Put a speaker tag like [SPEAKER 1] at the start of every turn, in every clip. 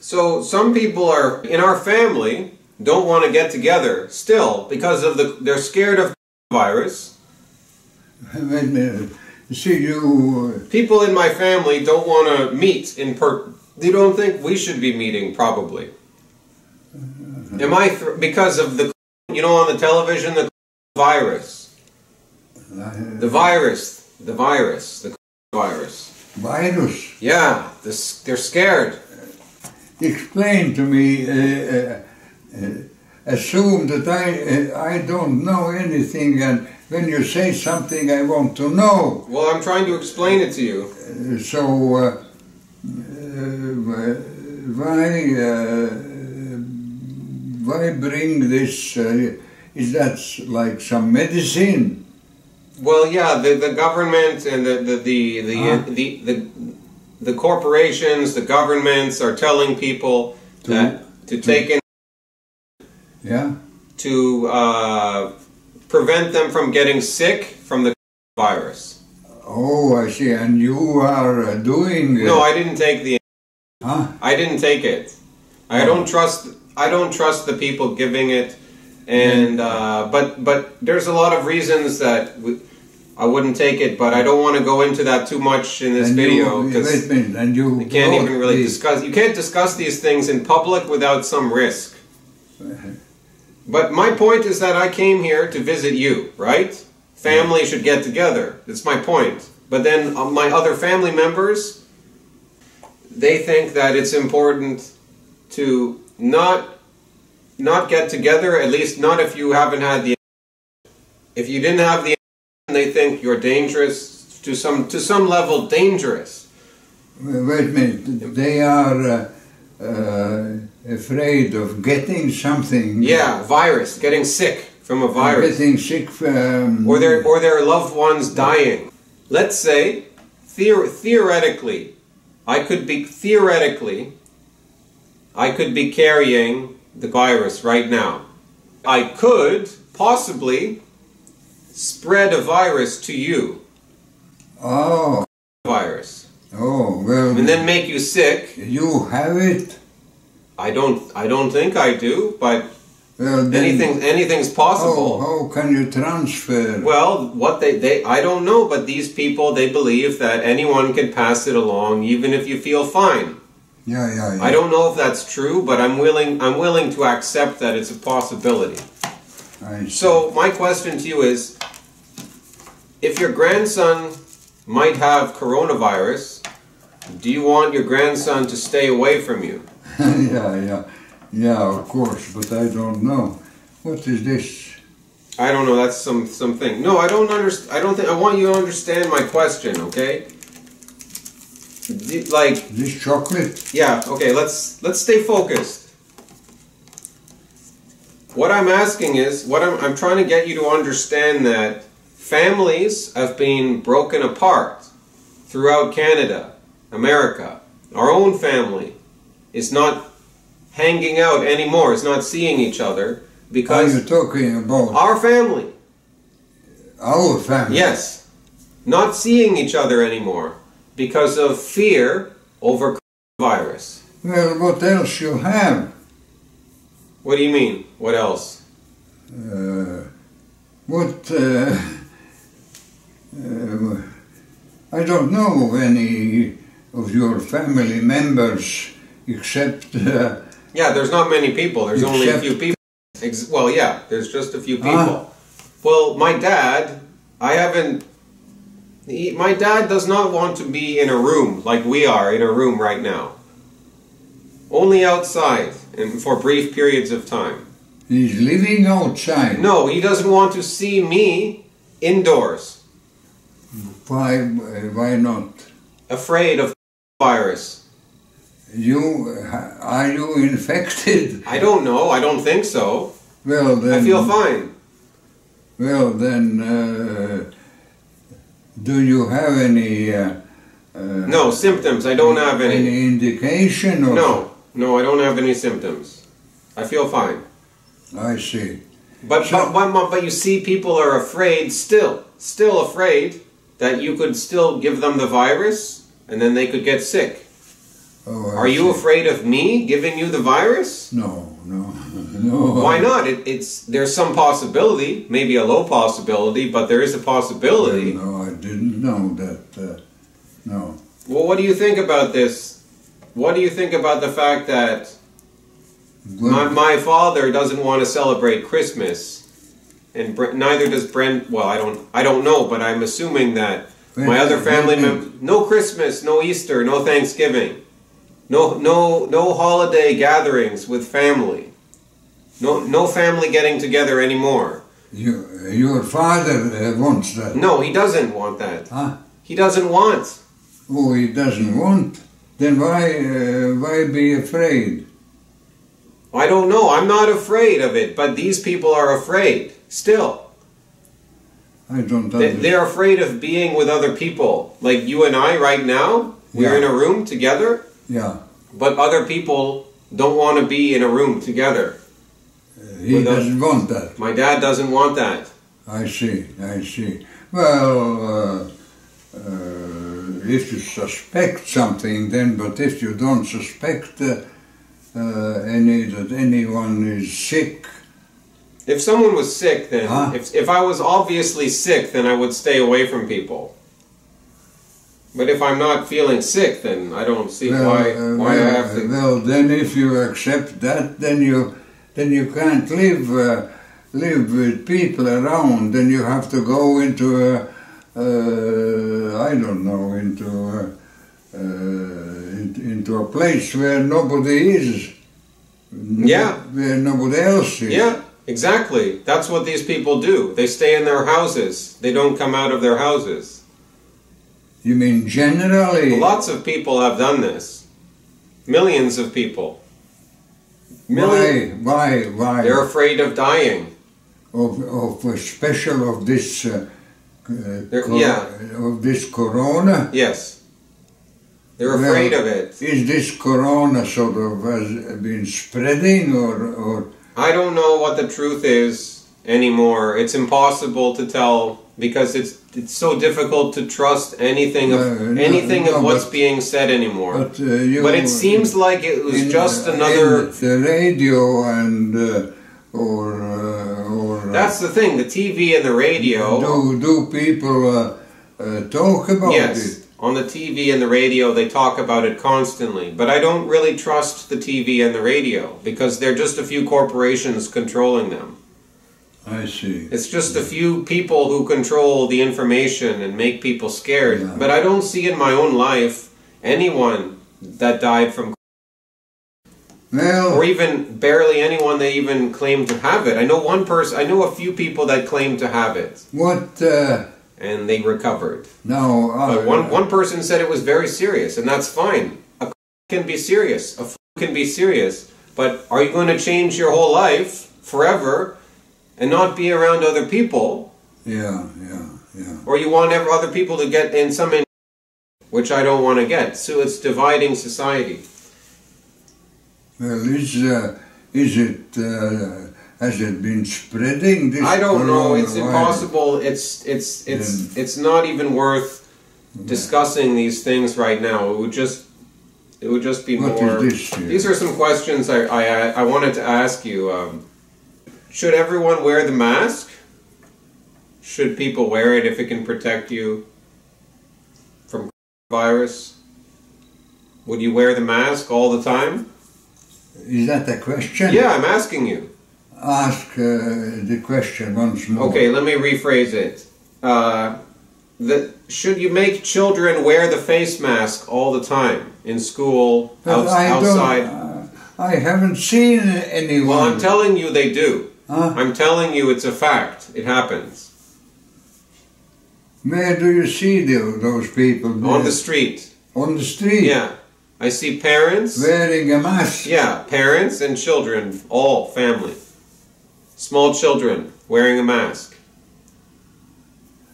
[SPEAKER 1] So some people are in our family don't want to get together still because of the they're scared of virus.
[SPEAKER 2] Minute. Uh, see, you.
[SPEAKER 1] Uh, people in my family don't want to meet in per. They don't think we should be meeting. Probably. Uh-huh. Am I because of the you know on the television the virus,
[SPEAKER 2] Uh,
[SPEAKER 1] the uh-huh. virus, the virus, the virus.
[SPEAKER 2] virus.
[SPEAKER 1] Yeah, this, they're scared.
[SPEAKER 2] Explain to me. Uh, uh, uh, assume that I uh, I don't know anything, and when you say something, I want to know.
[SPEAKER 1] Well, I'm trying to explain it to you.
[SPEAKER 2] Uh, so, uh, uh, why uh, why bring this? Uh, is that like some medicine?
[SPEAKER 1] Well, yeah, the, the government and the the the the,
[SPEAKER 2] Ah.
[SPEAKER 1] the, the, the corporations, the governments are telling people
[SPEAKER 2] To-
[SPEAKER 1] that to take in
[SPEAKER 2] Yeah.
[SPEAKER 1] to uh, prevent them from getting sick from the virus.
[SPEAKER 2] Oh, I see. And you are uh, doing. Uh,
[SPEAKER 1] No, I didn't take the.
[SPEAKER 2] Huh?
[SPEAKER 1] I didn't take it. I don't trust. I don't trust the people giving it, and uh, but but there's a lot of reasons that we, I wouldn't take it. But I don't want to go into that too much in this
[SPEAKER 2] and
[SPEAKER 1] video
[SPEAKER 2] you,
[SPEAKER 1] because
[SPEAKER 2] wait a minute, and you
[SPEAKER 1] you can't even really
[SPEAKER 2] the-
[SPEAKER 1] discuss. You can't discuss these things in public without some risk. But my point is that I came here to visit you, right? Family should get together. That's my point. But then uh, my other family members, they think that it's important to not not get together. At least not if you haven't had the. If you didn't have the, they think you're dangerous to some to some level dangerous.
[SPEAKER 2] Wait a minute. They are uh, uh, afraid of getting something.
[SPEAKER 1] Yeah, virus, getting sick from a virus.
[SPEAKER 2] Getting sick. Um,
[SPEAKER 1] or their or their loved ones dying. Let's say, theor- theoretically, I could be theoretically, I could be carrying the virus right now. I could possibly spread a virus to you,
[SPEAKER 2] Oh.
[SPEAKER 1] virus,
[SPEAKER 2] Oh well.
[SPEAKER 1] and then make you sick.
[SPEAKER 2] you have it.
[SPEAKER 1] I don't, I don't think I do, but
[SPEAKER 2] Well, then,
[SPEAKER 1] anything, anything's possible.
[SPEAKER 2] How, how can you transfer?
[SPEAKER 1] Well, what they, they I don't know, but these people they believe that anyone can pass it along even if you feel fine.
[SPEAKER 2] yeah, yeah, yeah.
[SPEAKER 1] I don't know if that's true, but I'm willing I'm willing to accept that it's a possibility. So, my question to you is if your grandson might have coronavirus, do you want your grandson to stay away from you?
[SPEAKER 2] yeah, yeah, yeah. Of course, but I don't know. What is this?
[SPEAKER 1] I don't know, that's some something. No, I don't understand. I don't think I want you to understand my question, okay? Like
[SPEAKER 2] This chocolate?
[SPEAKER 1] Yeah, okay, let's let's stay focused. What I'm asking is what I'm I'm trying to get you to understand that families have been broken apart throughout Canada, America. Our own family is not hanging out anymore, is not seeing each other because.
[SPEAKER 2] Are you talking about
[SPEAKER 1] our family,
[SPEAKER 2] our family?
[SPEAKER 1] yes, not seeing each other anymore because of fear over virus.
[SPEAKER 2] Well, what else you have?
[SPEAKER 1] What do you mean? What else?
[SPEAKER 2] Uh, what? Uh, uh, I don't know any of your family members except. Uh,
[SPEAKER 1] Yeah, there's not many people. There's only a few people. Ex- well, yeah, there's just a few people.
[SPEAKER 2] Ah.
[SPEAKER 1] Well, my dad, I haven't. He, my dad does not want to be in a room like we are in a room right now. Only outside and for brief periods of time.
[SPEAKER 2] he's living outside.
[SPEAKER 1] No, he doesn't want to see me indoors,
[SPEAKER 2] Why? Why not?
[SPEAKER 1] afraid of virus.
[SPEAKER 2] You are you infected?
[SPEAKER 1] I don't know. I don't think so.
[SPEAKER 2] Well then.
[SPEAKER 1] I feel fine.
[SPEAKER 2] Well then. Uh, do you have any? Uh, uh,
[SPEAKER 1] No symptoms. I don't have any.
[SPEAKER 2] Any indication? Of,
[SPEAKER 1] No, no, I don't have any symptoms. I feel fine.
[SPEAKER 2] I see.
[SPEAKER 1] But,
[SPEAKER 2] So-
[SPEAKER 1] but, but, but you see, people are afraid still, still afraid that you could still give them the virus and then they could get sick.
[SPEAKER 2] Oh,
[SPEAKER 1] Are you afraid of me giving you the virus?
[SPEAKER 2] No, no, no.
[SPEAKER 1] Why not? It, it's there's some possibility, maybe a low possibility, but there is a possibility.
[SPEAKER 2] No, I didn't know that. Uh, no.
[SPEAKER 1] Well, what do you think about this? What do you think about the fact that my, my father doesn't want to celebrate Christmas, and neither does Brent. Well, I don't, I don't know, but I'm assuming that my other family members, no Christmas, no Easter, no Thanksgiving, no, no, no holiday gatherings with family, no, no family getting together anymore.
[SPEAKER 2] you, your father uh, wants that.
[SPEAKER 1] No, he doesn't want that.
[SPEAKER 2] Huh?
[SPEAKER 1] He doesn't want.
[SPEAKER 2] Oh, he doesn't want. Then why, uh, why be afraid?
[SPEAKER 1] I don't know. I'm not afraid of it, but these people are afraid still.
[SPEAKER 2] I don't
[SPEAKER 1] they, they're afraid of being with other people. Like you and I right now, we're
[SPEAKER 2] Yeah.
[SPEAKER 1] in a room together,
[SPEAKER 2] Yeah,
[SPEAKER 1] but other people don't want to be in a room together.
[SPEAKER 2] uh, he
[SPEAKER 1] With
[SPEAKER 2] doesn't want that.
[SPEAKER 1] My dad doesn't want that.
[SPEAKER 2] I see, I see. Well, uh, uh, if you suspect something, then, but if you don't suspect uh, uh, any that anyone is sick,
[SPEAKER 1] If someone was sick, then
[SPEAKER 2] Huh?
[SPEAKER 1] if if I was obviously sick, then I would stay away from people. But if I'm not feeling sick, then I don't see
[SPEAKER 2] well,
[SPEAKER 1] why
[SPEAKER 2] uh,
[SPEAKER 1] why I have to.
[SPEAKER 2] well, then if you accept that, then you then you can't live uh, live with people around. Then you have to go into a, uh, I don't know into a, uh, in- into a place where nobody is.
[SPEAKER 1] Yeah.
[SPEAKER 2] where nobody else is.
[SPEAKER 1] Yeah, exactly. That's what these people do. They stay in their houses. They don't come out of their houses.
[SPEAKER 2] You mean generally?
[SPEAKER 1] Lots of people have done this. Millions of people. Million.
[SPEAKER 2] Why? Why? Why?
[SPEAKER 1] They're afraid of dying.
[SPEAKER 2] of of a special of this uh, uh,
[SPEAKER 1] yeah.
[SPEAKER 2] of this corona.
[SPEAKER 1] Yes. They're
[SPEAKER 2] Well,
[SPEAKER 1] afraid of it.
[SPEAKER 2] Is this corona sort of has been spreading or or
[SPEAKER 1] I don't know what the truth is anymore. It's impossible to tell because it's it's so difficult to trust anything of
[SPEAKER 2] No, no,
[SPEAKER 1] anything
[SPEAKER 2] no,
[SPEAKER 1] of what's
[SPEAKER 2] but-
[SPEAKER 1] being said anymore.
[SPEAKER 2] but uh, you
[SPEAKER 1] But it seems like it was
[SPEAKER 2] in-
[SPEAKER 1] just another
[SPEAKER 2] the radio and uh, or uh, or uh,
[SPEAKER 1] That's the thing, the TV and the radio.
[SPEAKER 2] do do people uh, uh, talk about
[SPEAKER 1] Yes,
[SPEAKER 2] it?
[SPEAKER 1] On the TV and the radio, they talk about it constantly. But I don't really trust the TV and the radio because they're just a few corporations controlling them.
[SPEAKER 2] I see.
[SPEAKER 1] It's just a few people who control the information and make people scared.
[SPEAKER 2] Yeah.
[SPEAKER 1] But I don't see in my own life anyone that died from,
[SPEAKER 2] Well,
[SPEAKER 1] or even barely anyone that even claimed to have it. I know one person, I know a few people that claimed to have it
[SPEAKER 2] what uh,
[SPEAKER 1] and they recovered.
[SPEAKER 2] No, Uh,
[SPEAKER 1] But one, one person said it was very serious, and that's fine. A can be serious, a can be serious, but are you going to change your whole life forever and not be around other people,
[SPEAKER 2] Yeah, yeah, yeah.
[SPEAKER 1] or you want ever other people to get in some, in- which I don't want to get. So it's dividing society.
[SPEAKER 2] Well, is uh, is it uh, has it been spreading? This
[SPEAKER 1] I don't know. It's impossible. It's it's it's it's not even worth discussing these things right now. It would just it would just be
[SPEAKER 2] What
[SPEAKER 1] more. These are some questions I I, I wanted to ask you. Um, should everyone wear the mask? Should people wear it if it can protect you from virus? Would you wear the mask all the time?
[SPEAKER 2] Is that a question?
[SPEAKER 1] Yeah, I'm asking you.
[SPEAKER 2] Ask uh, the question once more.
[SPEAKER 1] Okay, let me rephrase it. Uh, the, should you make children wear the face mask all the time in school, outs-
[SPEAKER 2] I
[SPEAKER 1] outside?
[SPEAKER 2] Uh, I haven't seen anyone.
[SPEAKER 1] Well, I'm telling you they do.
[SPEAKER 2] Huh?
[SPEAKER 1] I'm telling you it's a fact. It happens
[SPEAKER 2] Where do you see the, those people?
[SPEAKER 1] on the street.
[SPEAKER 2] on the street.
[SPEAKER 1] Yeah, I see parents.
[SPEAKER 2] Wearing a mask.
[SPEAKER 1] Yeah, parents and children, all family, small children wearing a mask.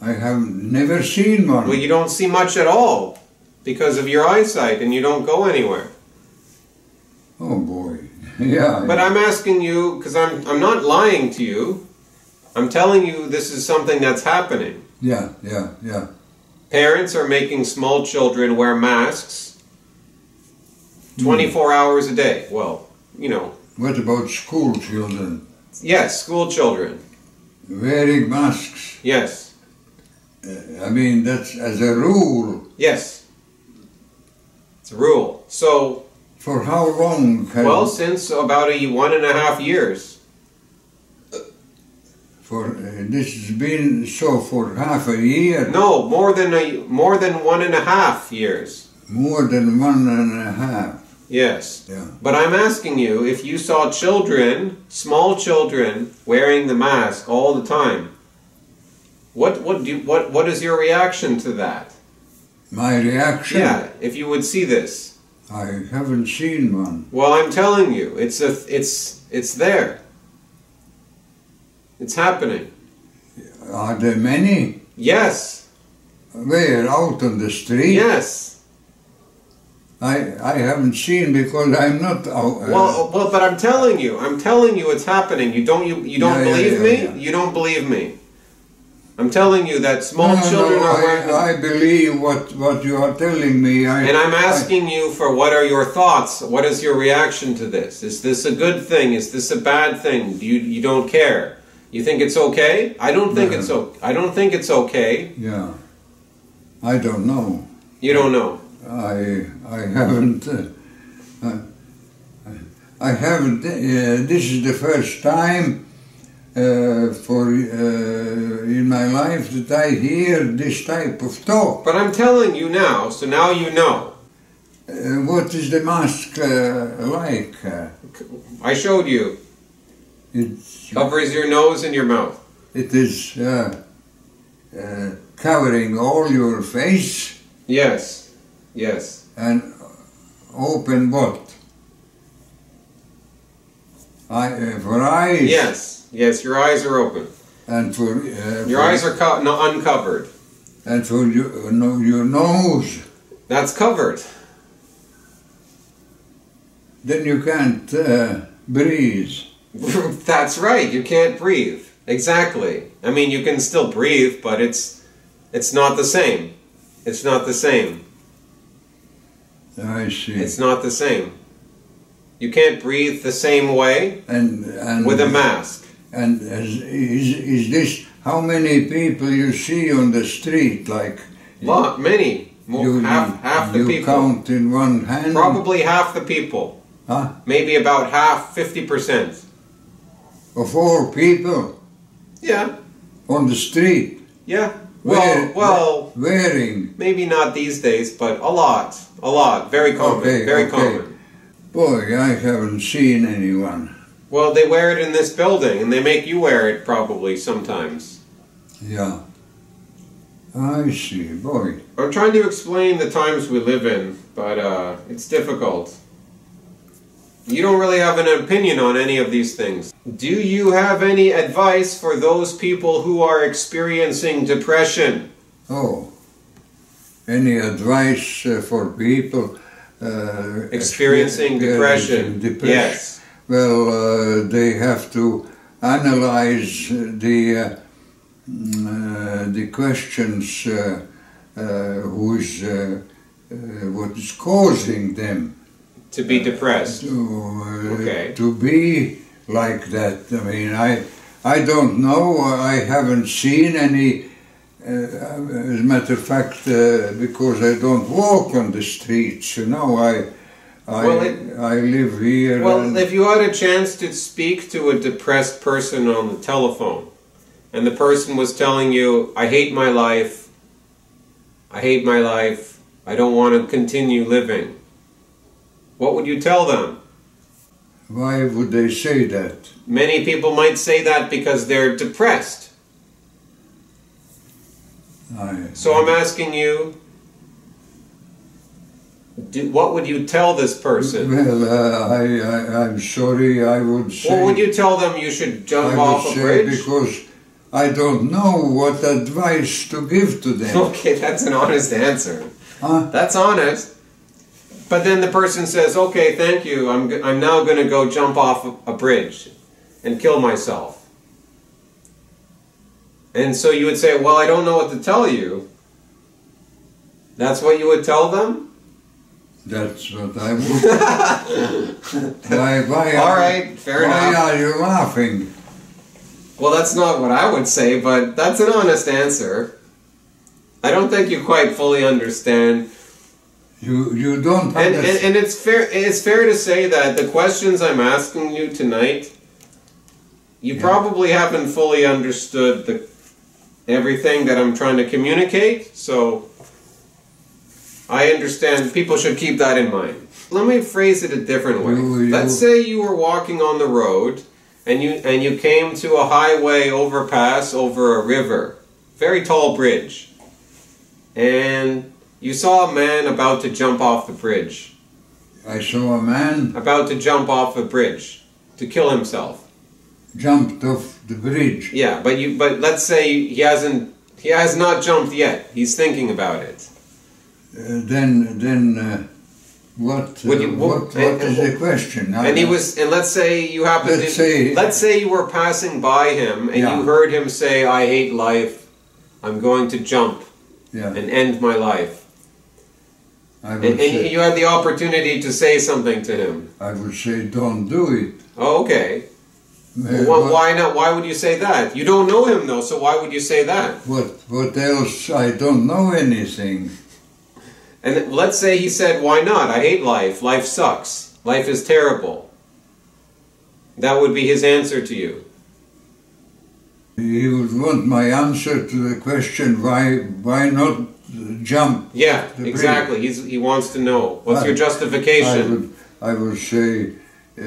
[SPEAKER 2] I have never seen one.
[SPEAKER 1] Well, you don't see much at all because of your eyesight, and you don't go anywhere.
[SPEAKER 2] oh boy. yeah.
[SPEAKER 1] But I'm asking you because I'm I'm not lying to you. I'm telling you this is something that's happening.
[SPEAKER 2] yeah, yeah, yeah.
[SPEAKER 1] Parents are making small children wear masks hmm. 24 hours a day. Well, you know,
[SPEAKER 2] What about school children?
[SPEAKER 1] Yes, school children.
[SPEAKER 2] Wearing masks.
[SPEAKER 1] Yes,
[SPEAKER 2] Uh, I mean, that's as a rule.
[SPEAKER 1] yes. It's a rule. So,
[SPEAKER 2] For how long? Can,
[SPEAKER 1] well, since about a one and a half years.
[SPEAKER 2] for uh, this has been so for half a year,
[SPEAKER 1] No, more than a more than one and a half years.
[SPEAKER 2] more than one and a half.
[SPEAKER 1] Yes.
[SPEAKER 2] Yeah.
[SPEAKER 1] But I'm asking you if you saw children, small children, wearing the mask all the time. What what do what what is your reaction to that?
[SPEAKER 2] My reaction.
[SPEAKER 1] Yeah, if you would see this.
[SPEAKER 2] I haven't seen one.
[SPEAKER 1] Well, I'm telling you, it's a it's it's there. It's happening.
[SPEAKER 2] Are there many?
[SPEAKER 1] Yes.
[SPEAKER 2] Where? Out on the street?
[SPEAKER 1] Yes.
[SPEAKER 2] I I haven't seen because I'm not uh,
[SPEAKER 1] Well, well, but I'm telling you, I'm telling you, it's happening. You don't, you, you don't
[SPEAKER 2] Yeah,
[SPEAKER 1] believe
[SPEAKER 2] yeah,
[SPEAKER 1] me.
[SPEAKER 2] yeah.
[SPEAKER 1] You don't believe me. I'm telling you that small
[SPEAKER 2] no,
[SPEAKER 1] children
[SPEAKER 2] no,
[SPEAKER 1] are wearing.
[SPEAKER 2] I, I believe what, what you are telling me. I,
[SPEAKER 1] and I'm
[SPEAKER 2] I-
[SPEAKER 1] asking you for what are your thoughts? What is your reaction to this? Is this a good thing? Is this a bad thing? Do you you don't care? You think it's okay? I don't think it's okay. I don't think it's okay.
[SPEAKER 2] yeah. I don't know.
[SPEAKER 1] You don't know.
[SPEAKER 2] I I haven't. Uh, I haven't. Uh, this is the first time uh, for uh, in my life that I hear this type of talk.
[SPEAKER 1] But I'm telling you now, so now you know.
[SPEAKER 2] Uh, what is the mask uh, like?
[SPEAKER 1] I showed you.
[SPEAKER 2] It
[SPEAKER 1] Covers your nose and your mouth.
[SPEAKER 2] it is uh, uh, covering all your face
[SPEAKER 1] Yes. Yes.
[SPEAKER 2] and open what? I, uh, for eyes
[SPEAKER 1] Yes. Yes. Your eyes are open.
[SPEAKER 2] and for uh,
[SPEAKER 1] Your
[SPEAKER 2] for,
[SPEAKER 1] eyes are co- no, uncovered.
[SPEAKER 2] and for your, no, your nose.
[SPEAKER 1] That's covered.
[SPEAKER 2] Then you can't uh, breathe.
[SPEAKER 1] That's right. You can't breathe. Exactly. I mean, you can still breathe, but it's it's not the same. It's not the same.
[SPEAKER 2] I see.
[SPEAKER 1] It's not the same. You can't breathe the same way
[SPEAKER 2] and and
[SPEAKER 1] with a mask.
[SPEAKER 2] And is, is is this how many people you see on the street? Like
[SPEAKER 1] Lot, many, more,
[SPEAKER 2] you
[SPEAKER 1] half half the
[SPEAKER 2] you
[SPEAKER 1] people.
[SPEAKER 2] count in one hand.
[SPEAKER 1] Probably half the people.
[SPEAKER 2] Huh?
[SPEAKER 1] Maybe about half, fifty percent.
[SPEAKER 2] of all people
[SPEAKER 1] Yeah.
[SPEAKER 2] on the street
[SPEAKER 1] Yeah. Well, well,
[SPEAKER 2] wearing.
[SPEAKER 1] maybe not these days, but a lot, a lot, very common,
[SPEAKER 2] Okay,
[SPEAKER 1] very
[SPEAKER 2] okay.
[SPEAKER 1] common.
[SPEAKER 2] Boy, I haven't seen anyone.
[SPEAKER 1] Well, they wear it in this building, and they make you wear it probably sometimes.
[SPEAKER 2] Yeah. I see. Boy,
[SPEAKER 1] I'm trying to explain the times we live in, but uh, it's difficult. You don't really have an opinion on any of these things. Do you have any advice for those people who are experiencing depression?
[SPEAKER 2] oh. Any advice uh, for people uh,
[SPEAKER 1] Experiencing depression?
[SPEAKER 2] depression?
[SPEAKER 1] Yes.
[SPEAKER 2] Well, uh, they have to analyze the uh, mm, uh, the questions uh, uh, uh, uh, what is causing them
[SPEAKER 1] To be depressed.
[SPEAKER 2] to uh,
[SPEAKER 1] Okay.
[SPEAKER 2] to be like that. I mean, I I don't know. I haven't seen any. Uh, as a matter of fact, uh, because I don't walk on the streets, you know, I I
[SPEAKER 1] Well, it-
[SPEAKER 2] I live here.
[SPEAKER 1] Well, if you had a chance to speak to a depressed person on the telephone, and the person was telling you, I hate my life, I hate my life, I don't want to continue living, what would you tell them?
[SPEAKER 2] Why would they say that?
[SPEAKER 1] Many people might say that because they're depressed.
[SPEAKER 2] I,
[SPEAKER 1] So I'm asking you, do, what would you tell this person?
[SPEAKER 2] Well, uh, I, I, I'm sorry, I would say.
[SPEAKER 1] What would you tell them you should jump off a bridge?
[SPEAKER 2] because I don't know what advice to give to them.
[SPEAKER 1] Okay, that's an honest answer.
[SPEAKER 2] Huh?
[SPEAKER 1] That's honest. But then the person says, "Okay, thank you. I'm I'm now going to go jump off a, bridge and kill myself." And so you would say, "Well, I don't know what to tell you." That's what you would tell them?
[SPEAKER 2] That's what I would. why? Why?
[SPEAKER 1] All
[SPEAKER 2] are-
[SPEAKER 1] fair
[SPEAKER 2] why
[SPEAKER 1] enough.
[SPEAKER 2] are you laughing?
[SPEAKER 1] Well, that's not what I would say, but that's an honest answer. I don't think you quite fully understand.
[SPEAKER 2] You you don't
[SPEAKER 1] And, and, and it's fair it's fair to say that the questions I'm asking you tonight you
[SPEAKER 2] Yeah.
[SPEAKER 1] probably haven't fully understood the everything that I'm trying to communicate, so I understand people should keep that in mind. Let me phrase it a different way.
[SPEAKER 2] You- you-
[SPEAKER 1] Let's say you were walking on the road and you and you came to a highway overpass over a river, very tall bridge. And you saw a man about to jump off the bridge,
[SPEAKER 2] I saw a man
[SPEAKER 1] about to jump off a bridge to kill himself.
[SPEAKER 2] jumped off the bridge.
[SPEAKER 1] Yeah, but you but let's say he hasn't he has not jumped yet. He's thinking about it.
[SPEAKER 2] Uh, then then uh, what? Uh,
[SPEAKER 1] you-
[SPEAKER 2] what what
[SPEAKER 1] and-
[SPEAKER 2] is the question? I-
[SPEAKER 1] And he was and let's say you happen
[SPEAKER 2] Let's
[SPEAKER 1] to
[SPEAKER 2] say-
[SPEAKER 1] let's say you were passing by him and
[SPEAKER 2] Yeah.
[SPEAKER 1] you heard him say I hate life. I'm going to jump
[SPEAKER 2] Yeah,
[SPEAKER 1] and end my life. And,
[SPEAKER 2] say,
[SPEAKER 1] you had the opportunity to say something to him.
[SPEAKER 2] I would say don't do it.
[SPEAKER 1] Oh, okay. Well,
[SPEAKER 2] what,
[SPEAKER 1] why not? Why would you say that? You don't know him though, so why would you say that?
[SPEAKER 2] what what else? I don't know anything.
[SPEAKER 1] And let's say he said, "Why not? I hate life. Life sucks. Life is terrible." That would be his answer to you.
[SPEAKER 2] He would want my answer to the question why why not jump.
[SPEAKER 1] Yeah, exactly. He's, he wants to know what's
[SPEAKER 2] I-
[SPEAKER 1] your
[SPEAKER 2] I
[SPEAKER 1] justification.
[SPEAKER 2] would I would say uh,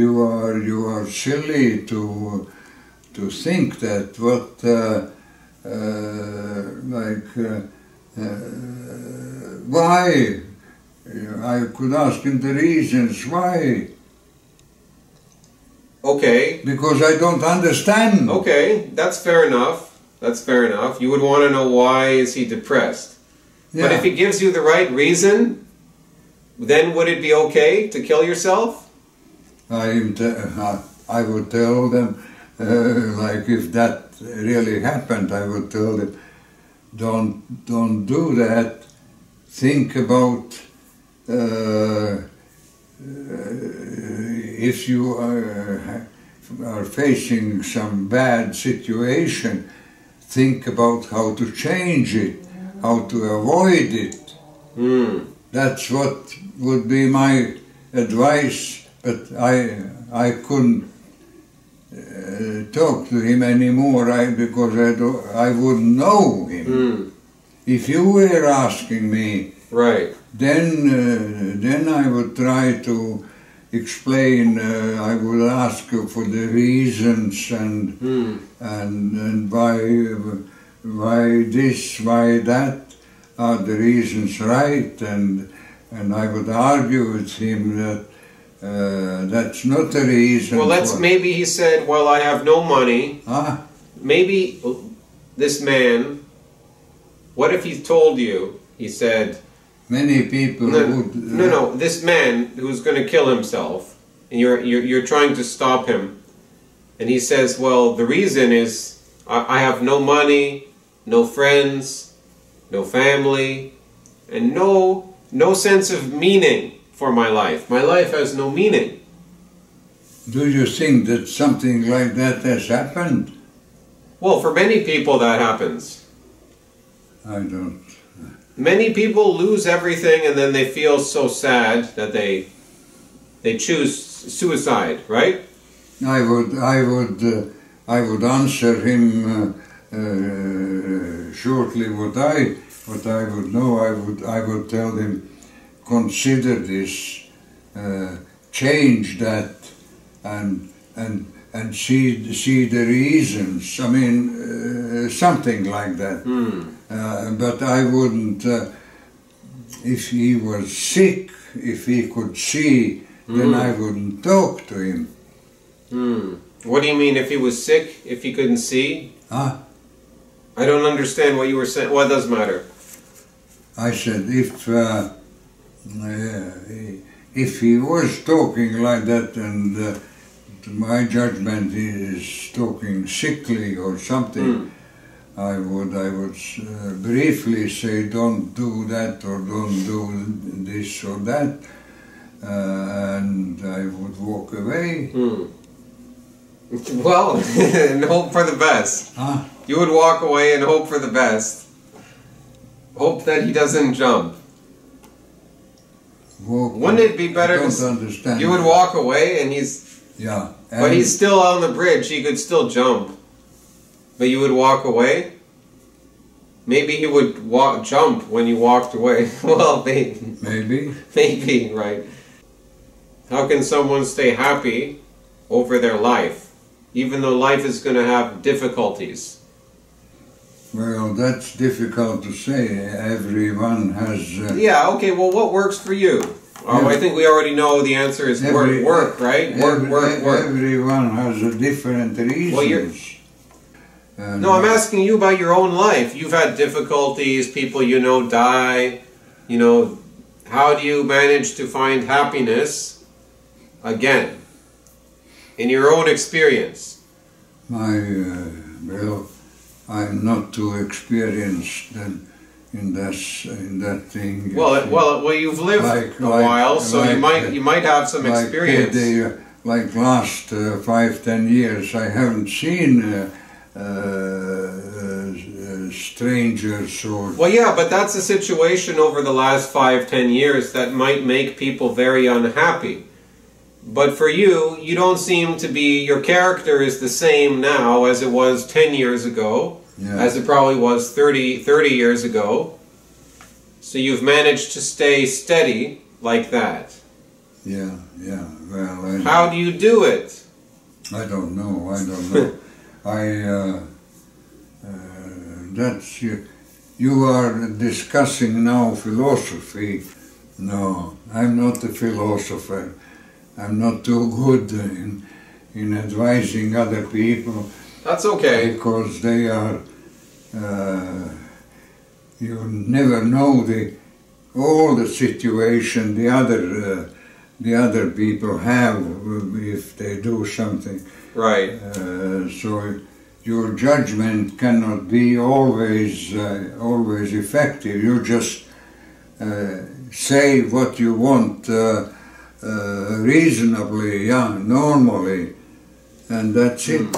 [SPEAKER 2] you are you are silly to to think that what uh, uh, like uh, uh, why I could ask him the reasons why
[SPEAKER 1] Okay,
[SPEAKER 2] because I don't understand.
[SPEAKER 1] okay, that's fair enough. That's fair enough. You would want to know why is he depressed.
[SPEAKER 2] Yeah.
[SPEAKER 1] But if he gives you the right reason, then would it be okay to kill yourself?
[SPEAKER 2] I, I- would tell them, uh, like if that really happened, I would tell them, don't don't do that. Think about uh, uh, if you are, are facing some bad situation. Think about how to change it, how to avoid it.
[SPEAKER 1] Hmm.
[SPEAKER 2] That's what would be my advice, but I I couldn't uh, talk to him anymore I, because I, do, I wouldn't know him.
[SPEAKER 1] Hmm.
[SPEAKER 2] If you were asking me,
[SPEAKER 1] Right.
[SPEAKER 2] then uh, then I would try to explain. Uh, I would ask you for the reasons and
[SPEAKER 1] Hmm.
[SPEAKER 2] and and why why this, why that are the reasons right, and and I would argue with him that uh, that's not the reason.
[SPEAKER 1] Well, let's
[SPEAKER 2] for-
[SPEAKER 1] maybe he said, "Well, I have no money."
[SPEAKER 2] Ah,
[SPEAKER 1] Maybe this man. What if he told you? He said,
[SPEAKER 2] many people
[SPEAKER 1] No,
[SPEAKER 2] would.
[SPEAKER 1] no, no. Uh, this man who's going to kill himself, and you're, you're you're trying to stop him, and he says, "Well, the reason is I, I have no money, no friends, no family, and no no sense of meaning for my life. My life has no meaning."
[SPEAKER 2] Do you think that something like that has happened?
[SPEAKER 1] Well, for many people that happens.
[SPEAKER 2] I don't.
[SPEAKER 1] Many people lose everything, and then they feel so sad that they they choose suicide. Right?
[SPEAKER 2] I would, I would, uh, I would answer him uh, uh, shortly. What I, what I would know, I would, I would tell him, consider this, uh, change that, and and and see see the reasons. I mean, uh, something like that.
[SPEAKER 1] Hmm.
[SPEAKER 2] Uh, but I wouldn't. Uh, if he was sick, if he could see, then
[SPEAKER 1] Mm.
[SPEAKER 2] I wouldn't talk to him.
[SPEAKER 1] Hmm. What do you mean if he was sick, if he couldn't see?
[SPEAKER 2] Ah,
[SPEAKER 1] I don't understand what you were saying. What does matter?
[SPEAKER 2] I said if uh, uh, if he was talking like that, and uh, to my judgment he is talking sickly or something, I would I would uh, briefly say don't do that or don't do this or that, uh, and I would walk away.
[SPEAKER 1] Hmm. Well, and hope for the best.
[SPEAKER 2] Huh?
[SPEAKER 1] You would walk away and hope for the best. Hope that he doesn't jump.
[SPEAKER 2] Walk,
[SPEAKER 1] Wouldn't it be better
[SPEAKER 2] I don't
[SPEAKER 1] to
[SPEAKER 2] understand.
[SPEAKER 1] You would walk away and he's
[SPEAKER 2] Yeah.
[SPEAKER 1] but he's still on the bridge, he could still jump. But you would walk away? Maybe he would walk jump when you walked away. well, maybe,
[SPEAKER 2] maybe.
[SPEAKER 1] maybe, right. How can someone stay happy over their life even though life is going to have difficulties?
[SPEAKER 2] Well, that's difficult to say. Everyone has. Uh,
[SPEAKER 1] Yeah, okay, well, what works for you? Oh. I think we already know the answer is
[SPEAKER 2] Every-
[SPEAKER 1] work, work, right? Work,
[SPEAKER 2] every-
[SPEAKER 1] work, work.
[SPEAKER 2] Everyone has a different reasons.
[SPEAKER 1] Well, you're- No, I'm asking you about your own life. You've had difficulties, people you know die. You know, how do you manage to find happiness again in your own experience?
[SPEAKER 2] My, uh, well, I'm not too experienced in, in this in that thing.
[SPEAKER 1] Well,
[SPEAKER 2] see.
[SPEAKER 1] well, well, you've lived
[SPEAKER 2] Like-
[SPEAKER 1] a
[SPEAKER 2] like-
[SPEAKER 1] while, so you might
[SPEAKER 2] uh,
[SPEAKER 1] you might have some
[SPEAKER 2] like
[SPEAKER 1] experience.
[SPEAKER 2] the, uh, like last uh, five ten years, I haven't seen uh, uh, strangers or
[SPEAKER 1] Well, yeah, but that's a situation over the last five, ten years that might make people very unhappy. But for you, you don't seem to be, your character is the same now as it was 10 years ago,
[SPEAKER 2] yeah.
[SPEAKER 1] as it probably was 30, 30 years ago. So you've managed to stay steady like that.
[SPEAKER 2] yeah, yeah. Well, I,
[SPEAKER 1] How do you do it?
[SPEAKER 2] I don't know. I don't know. I. Uh, uh, that's you. You are discussing now philosophy. No, I'm not a philosopher. I'm not too good in in advising other people
[SPEAKER 1] That's okay.
[SPEAKER 2] because they are. Uh, you never know the all the situation the other uh, the other people have if they do something.
[SPEAKER 1] Right.
[SPEAKER 2] Uh, so your judgment cannot be always uh, always effective. You just uh, say what you want uh, uh, reasonably, yeah, normally, and that's it.